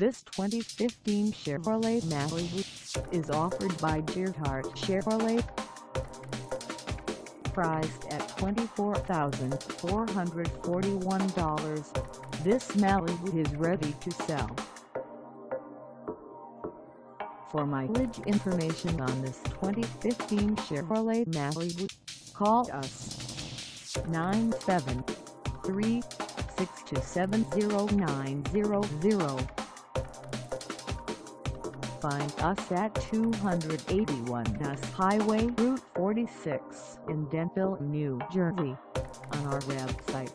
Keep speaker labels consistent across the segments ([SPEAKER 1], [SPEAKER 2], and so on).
[SPEAKER 1] This 2015 Chevrolet Malibu is offered by Gearhart Chevrolet. Priced at $24,441, this Malibu is ready to sell. For mileage information on this 2015 Chevrolet Malibu, call us 973 6270900 Find us at 281 S Highway Route 46 in Denville, New Jersey on our website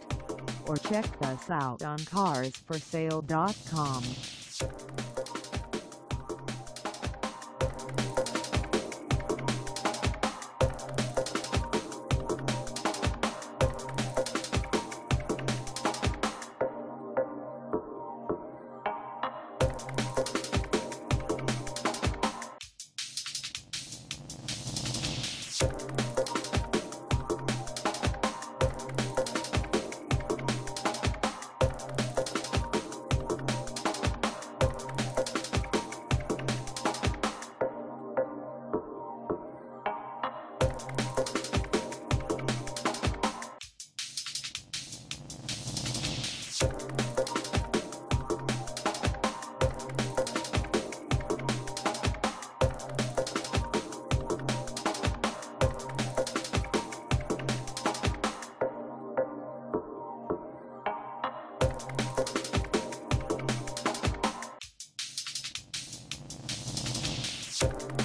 [SPEAKER 1] or check us out on carsforsale.com.
[SPEAKER 2] Thank